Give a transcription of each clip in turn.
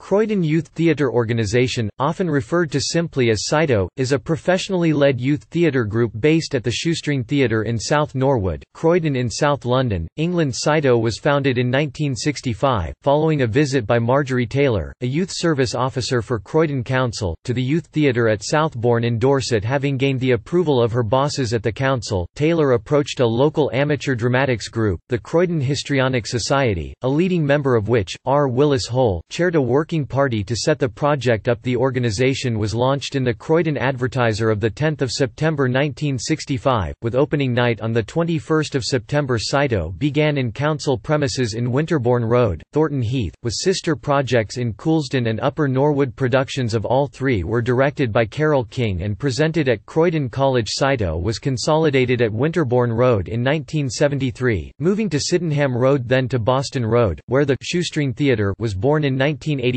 Croydon Youth Theatre Organisation, often referred to simply as CYTO, is a professionally led youth theatre group based at the Shoestring Theatre in South Norwood, Croydon in South London, England CYTO was founded in 1965, following a visit by Marjorie Taylor, a youth service officer for Croydon Council, to the youth theatre at Southbourne in Dorset having gained the approval of her bosses at the council, Taylor approached a local amateur dramatics group, the Croydon Histrionic Society, a leading member of which, R. Willis Hole, chaired a work working party to set the project up. The organization was launched in the Croydon Advertiser of 10 September 1965, with opening night on 21 September. CYTO began in council premises in Winterbourne Road, Thornton Heath, with sister projects in Coulsdon and Upper Norwood productions. Of all three were directed by Carol King and presented at Croydon College. CYTO was consolidated at Winterbourne Road in 1973, moving to Sydenham Road then to Boston Road, where the Shoestring Theatre was born in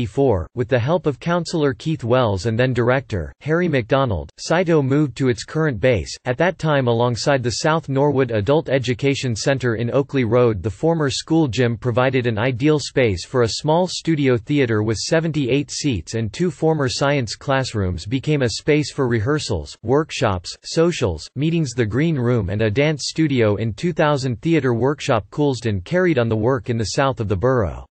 1984 with the help of councillor Keith Wells and then director, Harry MacDonald, CYTO moved to its current base, at that time alongside the South Norwood Adult Education Centre in Oakley Road the former school gym provided an ideal space for a small studio theatre with 78 seats and two former science classrooms became a space for rehearsals, workshops, socials, meetings the Green Room and a dance studio in 2000 Theatre Workshop Coulsdon carried on the work in the south of the borough.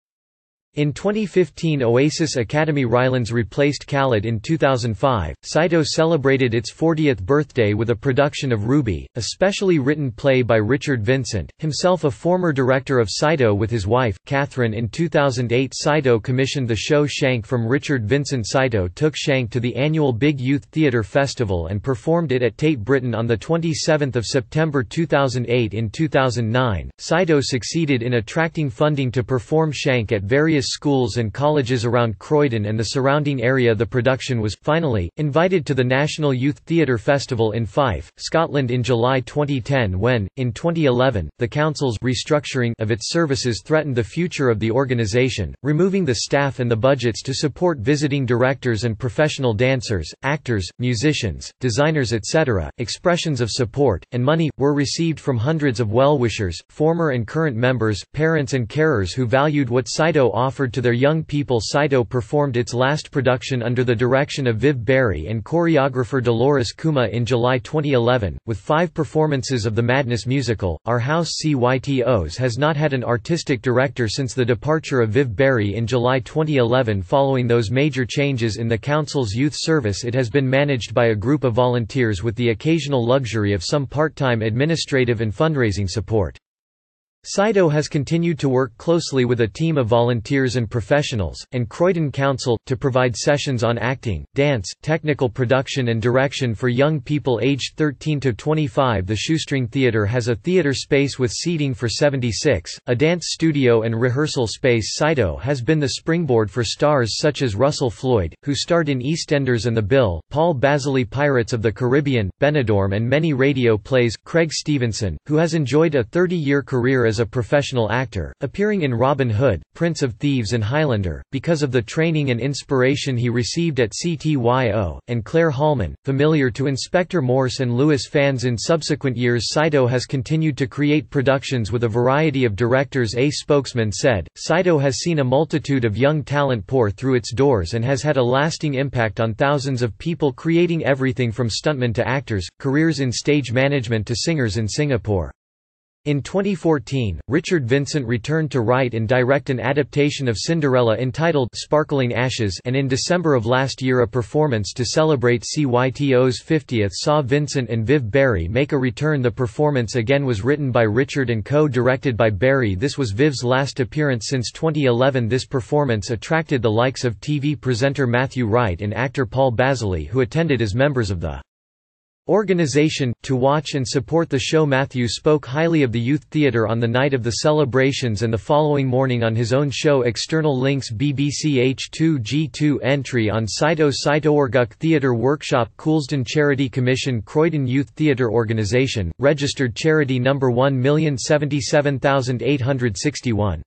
In 2015 Oasis Academy Rylands replaced Khaled in 2005. CYTO celebrated its 40th birthday with a production of Ruby, a specially written play by Richard Vincent, himself a former director of CYTO with his wife, Catherine. In 2008 CYTO commissioned the show Shank from Richard Vincent. CYTO took Shank to the annual Big Youth Theatre Festival and performed it at Tate Britain on 27 September 2008 In 2009, CYTO succeeded in attracting funding to perform Shank at various various schools and colleges around Croydon and the surrounding area the production was, finally, invited to the National Youth Theatre Festival in Fife, Scotland in July 2010 when, in 2011, the council's restructuring of its services threatened the future of the organisation, removing the staff and the budgets to support visiting directors and professional dancers, actors, musicians, designers etc. Expressions of support, and money, were received from hundreds of well-wishers, former and current members, parents and carers who valued what CYTO offered offered to their young people CYTO performed its last production under the direction of Viv Berry and choreographer Dolores Kuma in July 2011, with five performances of the Madness musical. Our House CYTOs has not had an artistic director since the departure of Viv Berry in July 2011 following those major changes in the Council's youth service it has been managed by a group of volunteers with the occasional luxury of some part-time administrative and fundraising support. CYTO has continued to work closely with a team of volunteers and professionals, and Croydon Council, to provide sessions on acting, dance, technical production and direction for young people aged 13 to 25 The Shoestring Theatre has a theatre space with seating for 76, a dance studio and rehearsal space. CYTO has been the springboard for stars such as Russell Floyd, who starred in EastEnders and The Bill, Paul Bazely Pirates of the Caribbean, Benidorm and many radio plays, Craig Stevenson, who has enjoyed a 30-year career as a professional actor, appearing in Robin Hood, Prince of Thieves and Highlander, because of the training and inspiration he received at CTYO, and Clare Holman, familiar to Inspector Morse and Lewis fans in subsequent years CYTO has continued to create productions with a variety of directors A spokesman said, CYTO has seen a multitude of young talent pour through its doors and has had a lasting impact on thousands of people creating everything from stuntmen to actors, careers in stage management to singers in Singapore. In 2014, Richard Vincent returned to write and direct an adaptation of Cinderella entitled Sparkling Ashes and in December of last year a performance to celebrate CYTO's 50th saw Vincent and Viv Berry make a return. The performance again was written by Richard and co-directed by Berry. This was Viv's last appearance since 2011 this performance attracted the likes of TV presenter Matthew Wright and actor Paul Bazely who attended as members of the Organization, to watch and support the show Matthew spoke highly of the youth theatre on the night of the celebrations and the following morning on his own show External links BBC H2G2 entry on CYTO CYTORGUK Theatre Workshop Coulsdon Charity Commission Croydon Youth Theatre Organisation, registered charity number 1077861